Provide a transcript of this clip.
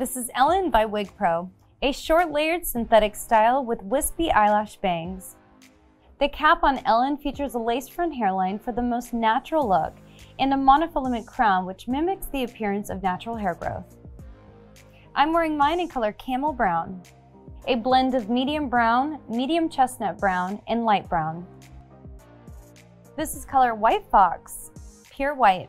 This is Ellen by Wig Pro, a short layered synthetic style with wispy eyelash bangs. The cap on Ellen features a lace front hairline for the most natural look and a monofilament crown which mimics the appearance of natural hair growth. I'm wearing mine in color camel brown, a blend of medium brown, medium chestnut brown, and light brown. This is color white fox, pure white.